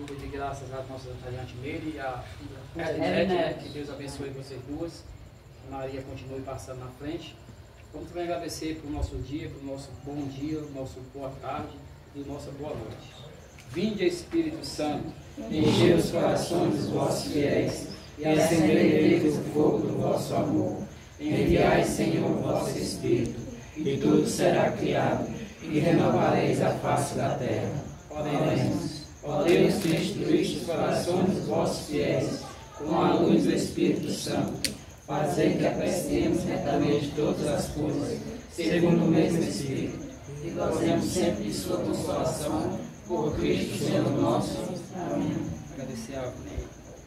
de graças à nossa Taliante Meire e a Erinete, Erinete. né? Que Deus abençoe vocês duas. Maria continue passando na frente. Vamos também agradecer pelo nosso dia, pelo nosso bom dia, nosso boa tarde e nossa boa noite. Vinde, Espírito Santo, Enchei os corações dos vossos fiéis e acendei neles o fogo do vosso amor. Enviai, Senhor, o vosso Espírito, e tudo será criado, e renovareis a face da terra. Oremos. Ó Deus, que instruíste os corações dos vossos fiéis com a luz do Espírito Santo, fazei que apreciemos retamente todas as coisas, segundo o mesmo Espírito, e gozemos sempre de sua consolação, por Cristo Senhor nosso. Amém. agradecer ao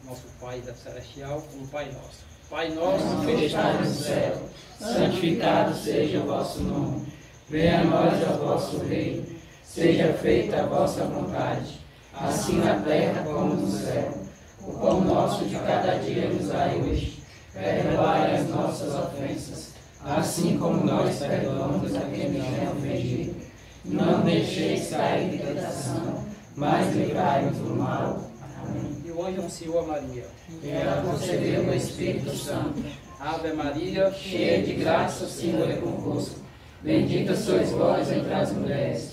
nosso Pai da Celestial, como Pai Nosso. Pai Nosso, que estais no céu, santificado seja o vosso nome. Venha a nós o vosso reino. Seja feita a vossa vontade, assim na terra como no céu. O pão nosso de cada dia nos dai hoje. Perdoai as nossas ofensas, assim como nós perdoamos a quem nos tem ofendido. Não deixeis cair em tentação, mas livrai-nos do mal. Amém. e anjo anunciou a Maria. E ela concedeu o Espírito Santo. Ave Maria, Cheia de graça, o Senhor é convosco. Bendita sois vós entre as mulheres.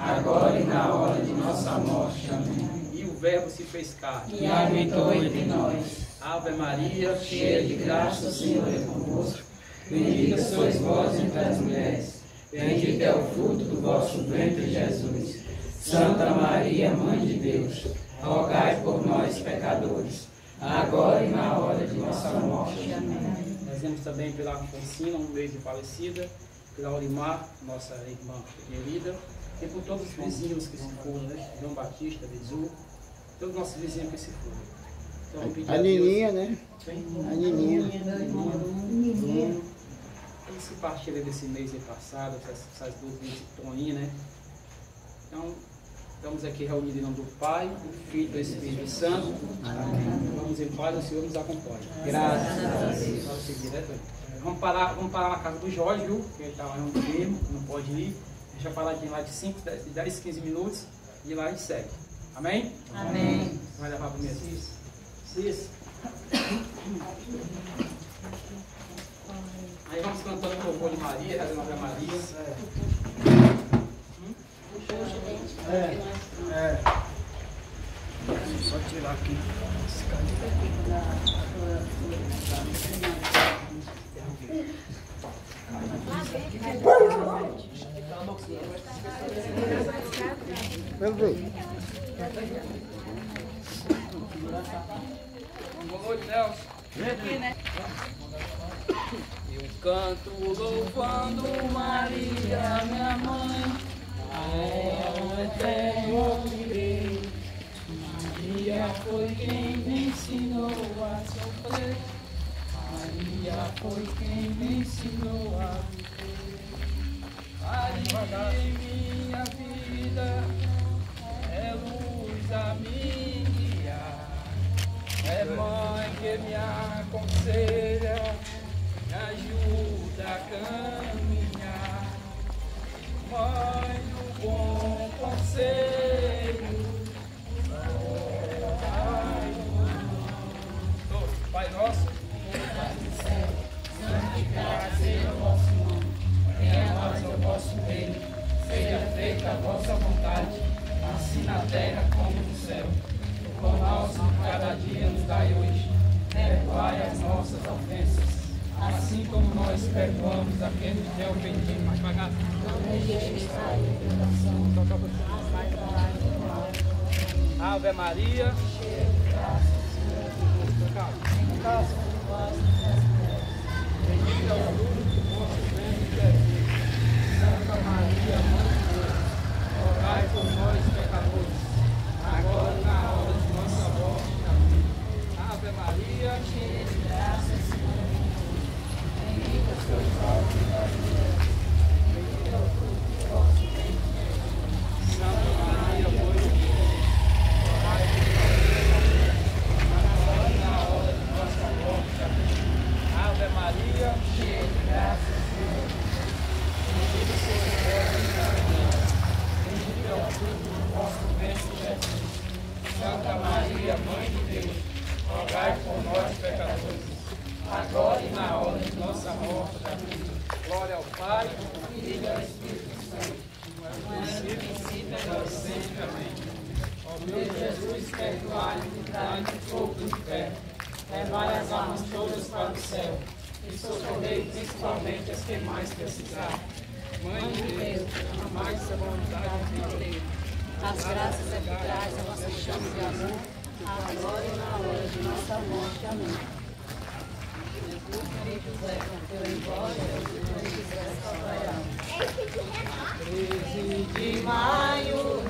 agora e na hora de nossa morte. Amém. e o Verbo se fez carne. E habitou entre nós. Ave Maria, Cheia de graça, o Senhor é convosco. Bendita sois vós entre as mulheres. Bendito é o fruto do vosso ventre, Jesus. Santa Maria, Mãe de Deus, rogai por nós, pecadores, agora e na hora de nossa morte. Amém. Rezemos também pela Francina, um mês de falecida, pela Olimar, nossa irmã querida, e por todos os vizinhos que se foram, né? João Batista, Bizu, todos os nossos vizinhos que se foram. Então, A Deus- Nininha, né? Quem? A Nininha. Eles se partiram desse mês passado, essas, essas duas estão aí, né? Então, estamos aqui reunidos em nome do Pai, do Filho e do Espírito Santo. Vamos em paz, o Senhor nos acompanhe. Graças a Deus. Vamos seguir, né? Vamos parar, vamos parar na casa do Jorge, viu? Que ele está lá enfermo, não pode ir. Deixa eu falar aqui lá de 5, 10, 10, 15 minutos e lá a gente segue. Amém? Amém. Vai levar primeiro. Cis. Cis. Aí vamos cantando o louvor de Maria, rezando a Maria. É. É. Só tirar aqui. Eu vi. Boa noite, Nelson. Eu canto louvando Maria, minha mãe. A ela tenho direi. Maria foi quem me ensinou a sofrer. Maria foi quem me ensinou a viver. Maria em minha vida é luz a me guiar. É mãe que me aconselha, me ajuda a caminhar. Mãe do bom Maria. Glória ao Pai, Filho e ao Espírito Santo, princípio e agora e sempre. Amém. Ó meu Jesus, perdoai, livrai do fogo do inferno, levai as almas todas para o céu, e socorrei principalmente as que mais precisarem. Mãe de Deus, amai essa vontade de Deus. As graças eficazes a vossa chama de amor, agora e na hora de nossa morte. Amém. E e almas. 13 de maio,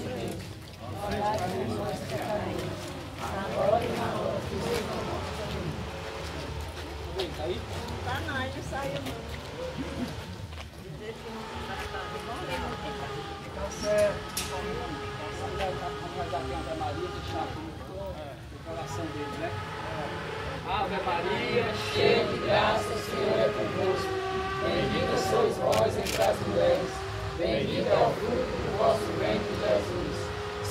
Bendita as mulheres. Bendito é o fruto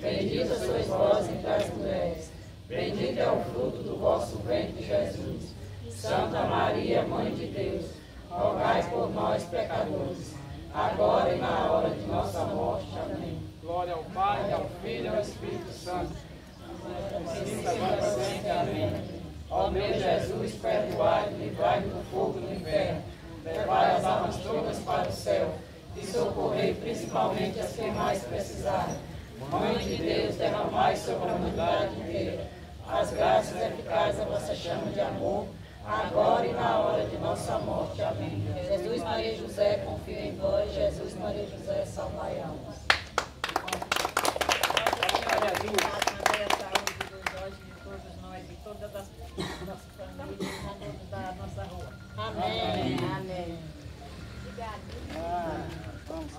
Bendita sois vós entre as mulheres. Bendito é o fruto do vosso ventre, Jesus. Santa Maria, Mãe de Deus, rogai por nós, pecadores, agora e na hora de nossa morte. Amém. glória ao Pai, ao Filho e ao Espírito Santo. Agora e sempre. Amém. Ó meu Jesus, perdoai, livrai do fogo do inferno, levai as almas todas para o céu e socorrei principalmente as que mais precisarem. Mãe de Deus, derramai sobre a humanidade inteira as graças eficazes da vossa chama de amor, agora e na hora de nossa morte. Amém. Jesus, Maria José, confio em vós. Jesus, Maria José, salvai almas. A saúde dos nós, de todos nós, de todas as nossas famílias, em nome da nossa rua. Amém. Amém. Ah, vamos.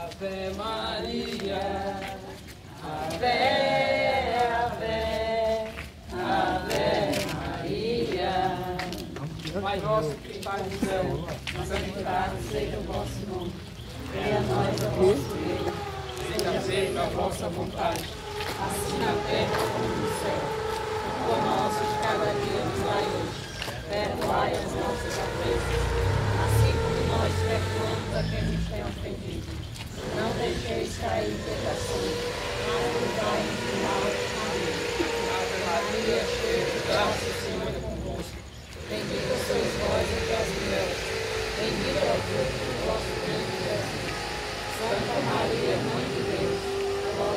Ave Maria, Ave, Ave, Ave Maria. Pai nosso que estás no céu, Santificado seja o vosso nome. Venha a nós o vosso reino. A vossa vontade, assim na terra como no céu. O nosso de cada dia nos dai hoje. Perdoai as nossas ofensas, assim como nós perdoamos a quem nos tem ofendido. Não deixeis cair em tentação, mas livrai-nos do mal. Amém. Maria, cheia de graça, o Senhor é convosco. Bendita sois vós entre as mulheres. Bendito é o fruto do vosso ventre, Jesus. Santa Maria, Mãe de Deus,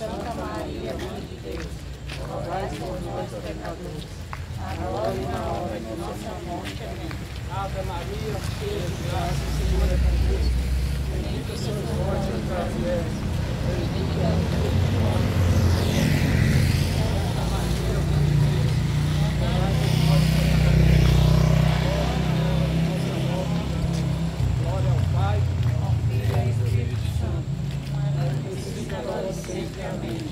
Santa Maria, Mãe de Deus, rogai por nós, pecadores, agora e na hora de nossa morte. Amém. Ave Maria, cheia de graça, o Senhor é convosco. Bendita sois vós entre as mulheres. Bendito é o fruto do vosso ventre, Jesus. Santa Maria, Mãe de Deus, rogai por nós, pecadores, agora e na hora de nossa morte. Glória ao Pai, Ao Filho e ao Espírito Santo, agora e sempre. Amém.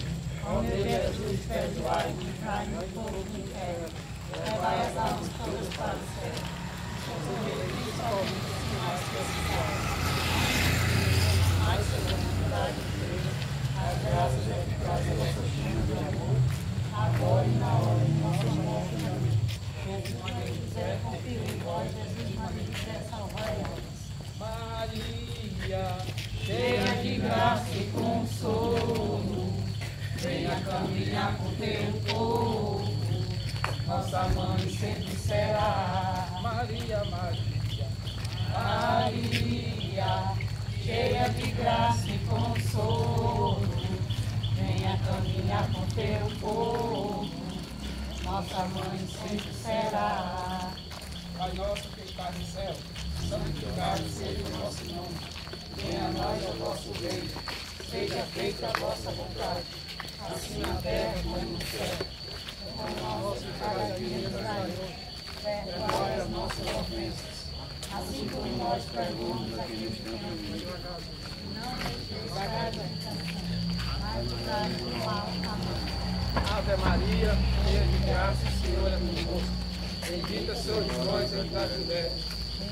Ó meu Jesus, perdoai-me, cai-me no fogo do inferno, levai as almas todas para o céu. Socorrei principalmente os mais necessitados. Mais solicitude de Deus, as graças e eficácia da sua de amor, agora e na hora de nossa morte. Amém. Jesus, Maria e José, confio em vós, Jesus, Maria e José, salvai almas. Maria, cheia de graça e consolo, venha com teu povo, nossa mãe sempre será. Maria, Maria, Maria, cheia de graça e consolo, venha caminhar com teu povo, nossa mãe sempre será. Pai nosso que está no céu, santificado seja o vosso nome. Venha a nós o vosso reino, seja feita a vossa vontade, assim na terra como no céu. O pão nosso de cada dia nos dai hoje, perdoai as nossas ofensas, assim como nós perdoamos a quem nos tem ofendido. Não em tentação, mas livrai-nos do mal. Amém. Ave Maria, cheia de graça, o Senhor é convosco. Bendita sois vós entre as mulheres.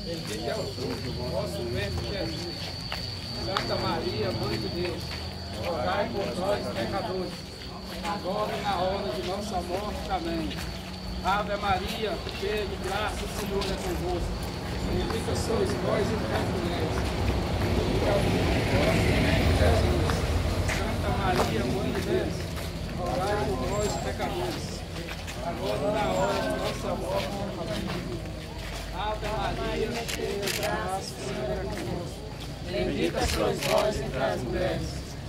Bendito é o fruto do vosso ventre, Jesus. Santa Maria, Mãe de Deus, rogai por nós, pecadores, agora e na hora de nossa morte. Amém. Ave Maria, cheia de graça, o Senhor é convosco. Bendita sois vós entre as mulheres. Bendito é o fruto do vosso ventre, Jesus. Santa Maria, Mãe de Deus, rogai por nós, pecadores, agora e na hora de nossa morte. Amém. Ave Maria, cheia de graça, o Senhor é convosco. Bendita sois vós entre as mulheres,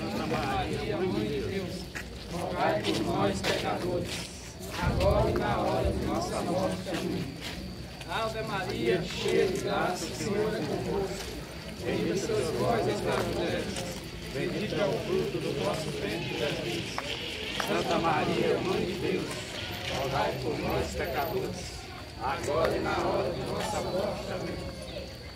Santa Maria, Mãe de Deus, rogai por nós, pecadores, agora e na hora de nossa morte. Amém. Ave Maria, cheia de graça, o Senhor é convosco. Bendita. Bendito é o fruto do vosso ventre, Jesus. Santa Maria, Mãe de Deus, rogai por nós, pecadores, agora e na hora de nossa morte. Amém.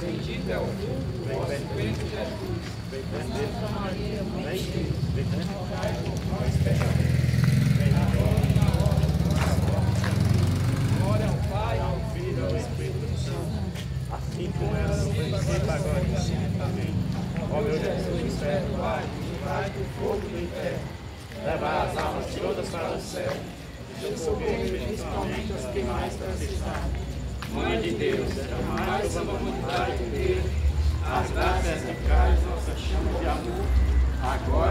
Bendito é o fruto do Jesus. Santa Maria, Mãe de Deus, rogai agora e na hora de nossa morte. Amém. Glória ao Pai, ao Filho e ao Espírito Santo. Assim como era no princípio, agora e sempre. Amém. Ó meu Jesus, perdoai, livrai do fogo do inferno, levai as almas todas para o céu, e socorrei principalmente as que mais precisarem. Mãe de Deus, a humanidade inteira as graças e cais nossa chama de amor, agora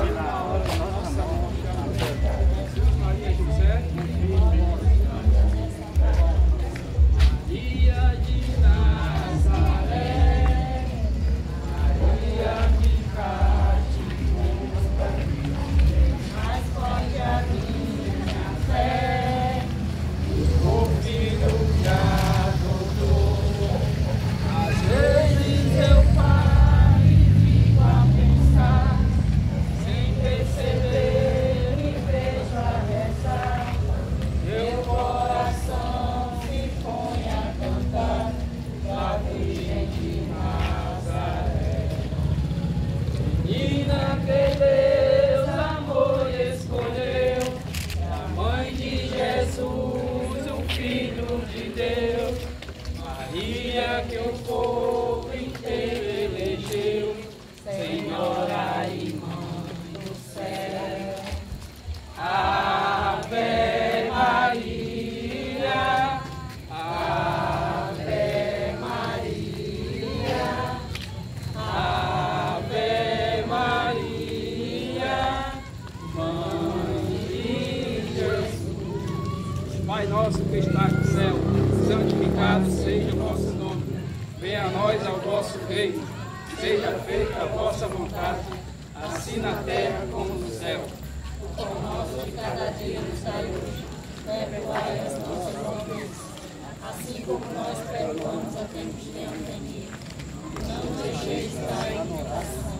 nosso que estás no céu, santificado seja o vosso nome. Venha a nós ao vosso reino. Seja feita a vossa vontade, assim na terra como no céu. o pão nosso de cada dia nos dai hoje. Perdoai as nossas ofensas, assim como nós perdoamos a quem nos tem ofendido. Não deixeis cair em tentação,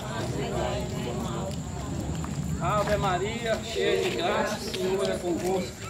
mas livrai-nos do mal. Ave Maria, cheia de graça, o Senhor é convosco.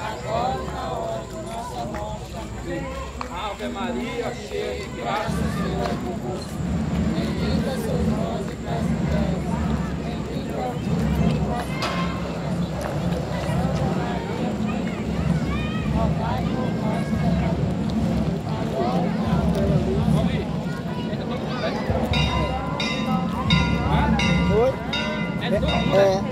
agora e na hora de nossa morte. Amém. Ave Maria, cheia de graça, o Senhor é convosco. Bendita sois vós entre as mulheres, bendito é o fruto do vosso Santa Maria, Mãe de Deus, rogai por nós, pecadores, agora e na hora de nossa Vamos aí. Ainda todo mundo bem? Hã? Oi? É bem? É.